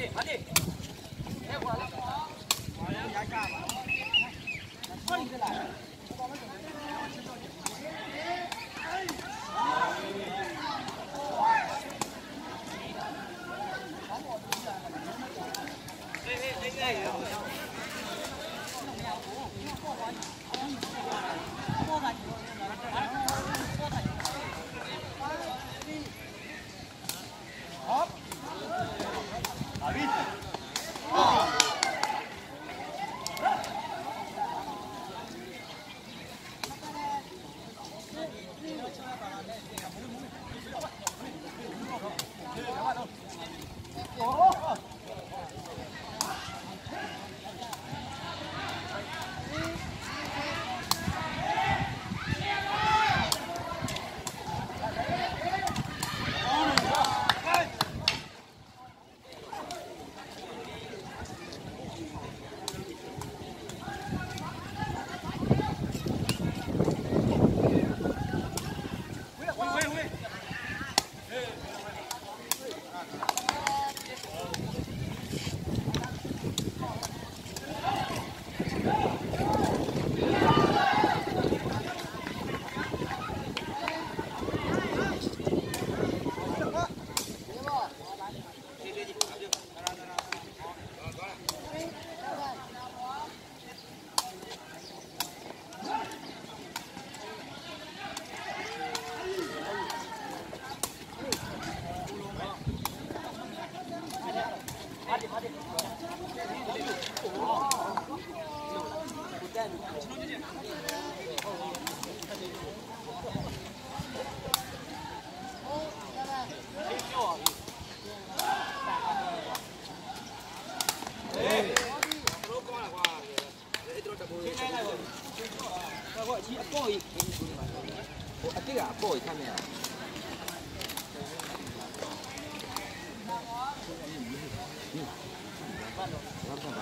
아니 아니. Amén. ဟိုအတိကအပေါ်ကြီးခတ်နေရဘာလို့ဘာလို့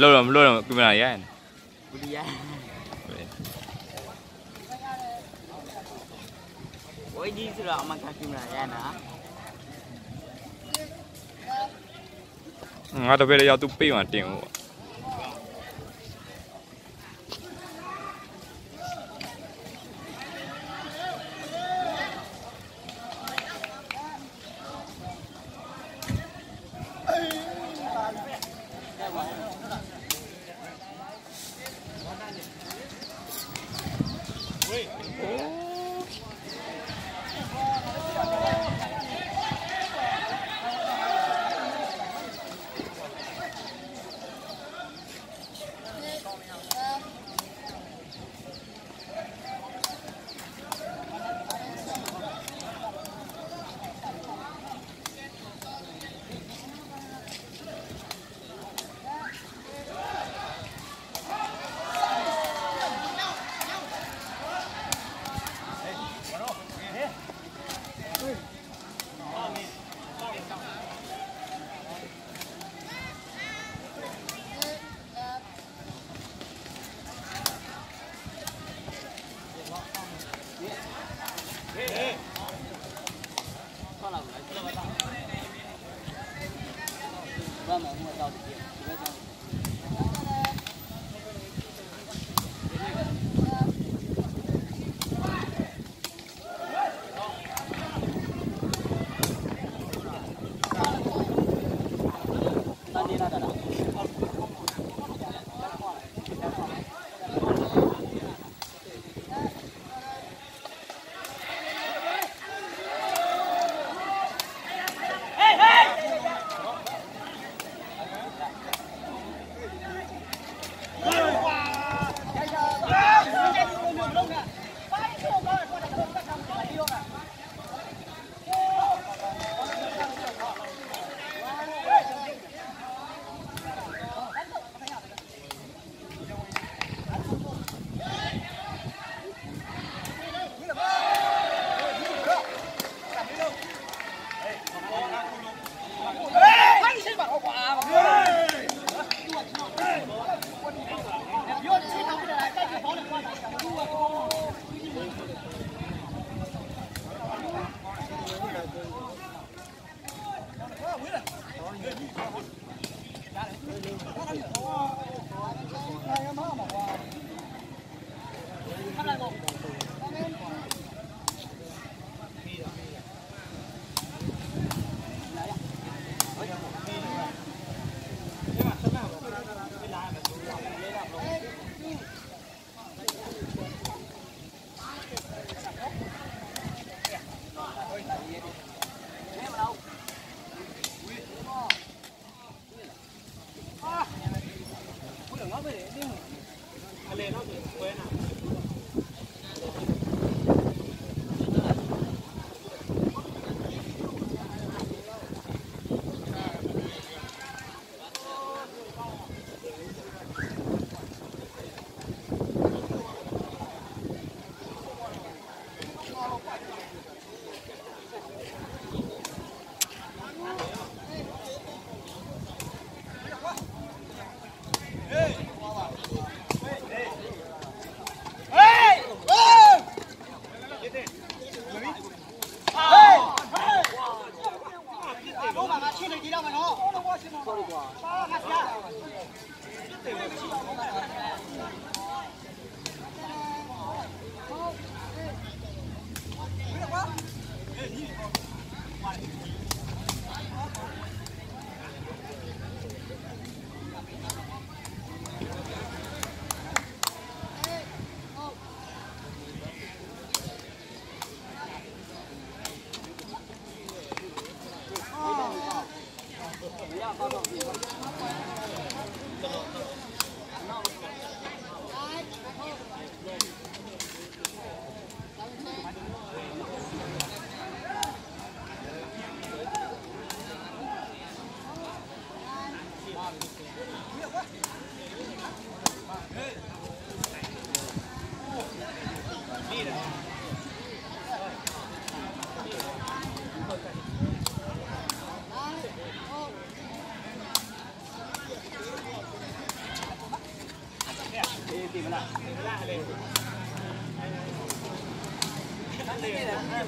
လို့တော့မလို့တော့ကင်မရာရရင်ဘူးလီယာဝိုင်းဒီဆိုတော့အမကကင်မရာရနာငါတပည့်လည်းရောက်သူပေးမှတင်ဟုတ် 专门为了到底店，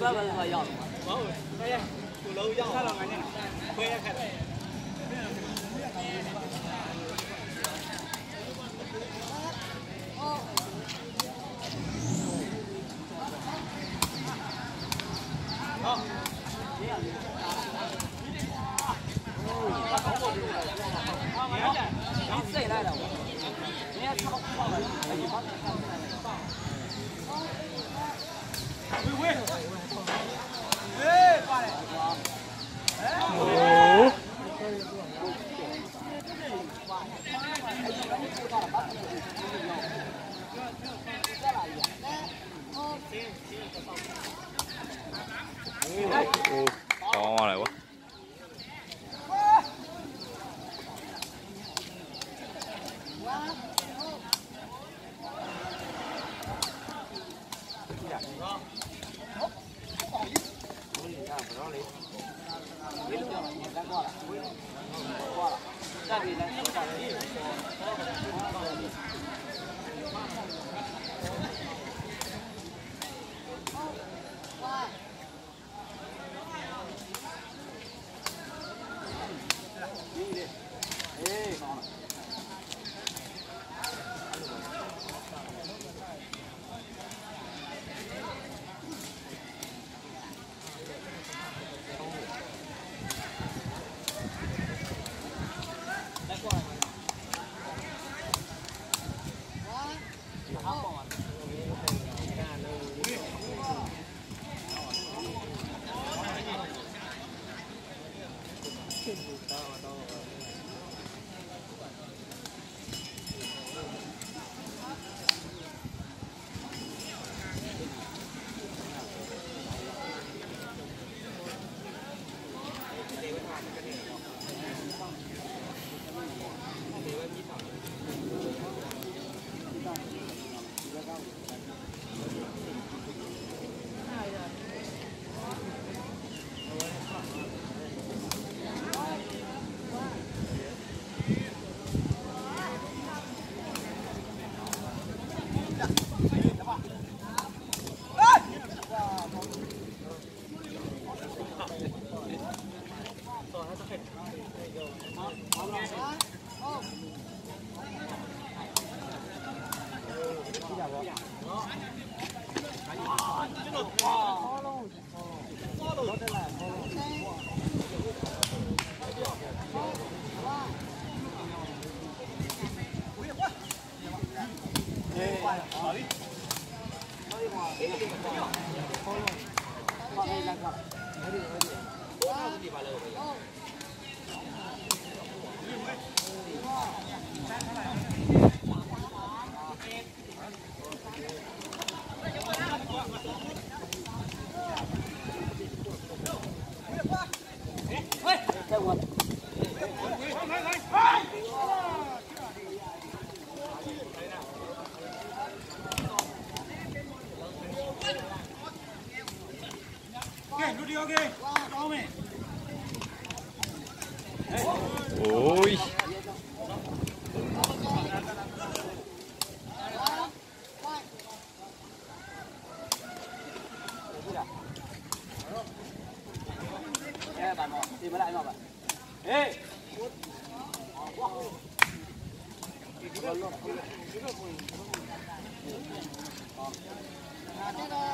ဘယ်ဘယ်ရောက်ဟုတ်ကဲ့သူလုံးရောက်ဆက်တော့ငါနဲ့ခွဲရခက် We will. Wow. 내가